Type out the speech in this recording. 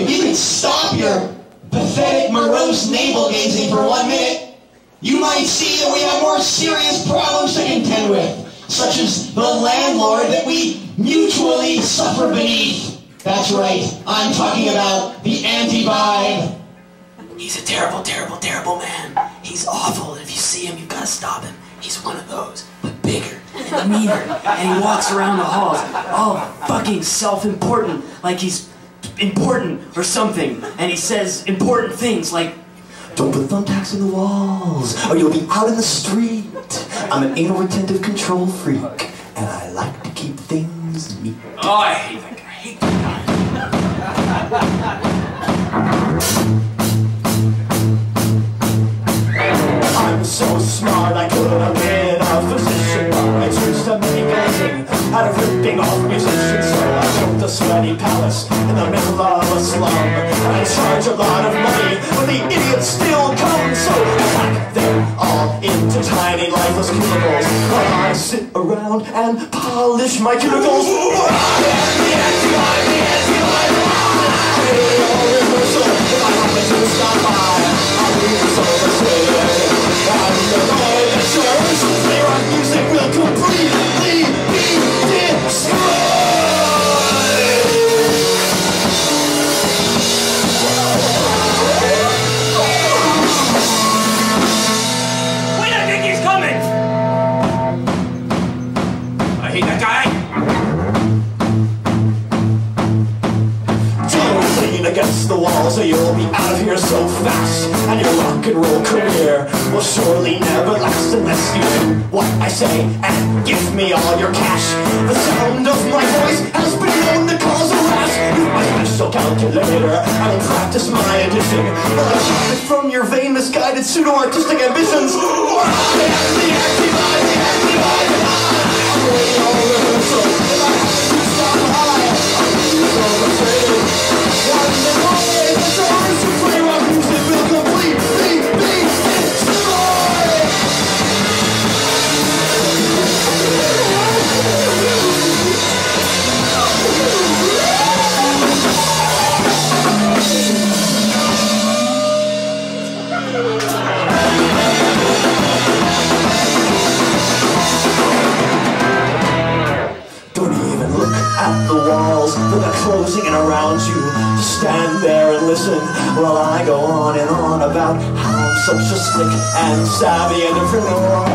If you could stop your pathetic, morose navel-gazing for one minute, you might see that we have more serious problems to contend with, such as the landlord that we mutually suffer beneath. That's right, I'm talking about the anti-vibe. He's a terrible, terrible, terrible man. He's awful, and if you see him, you've got to stop him. He's one of those, but bigger and meaner. And he walks around the halls, all fucking self-important, like he's important or something. And he says important things like, Don't put thumbtacks in the walls, or you'll be out in the street. I'm an anal retentive control freak, and I like to keep things neat. Oh, I hate that guy. I hate that guy. I'm so smart, I could have been a physician. I choose to make a out of ripping off musicians. Sweaty palace in the middle of a slum. And I charge a lot of money, but the idiots still come. So I pack them all into tiny lifeless cubicles. While I sit around and polish my cuticles. I am the And your rock and roll career will surely never last Unless you do what I say and give me all your cash. The sound of my voice has been known to cause a rash Use my special calculator, I will practice my addition But I keep it from your vain, misguided, pseudo-artistic ambitions. For I am the anti-vibe, walls that are closing in around you. Stand there and listen while I go on and on about how I'm such a slick and savvy entrepreneur.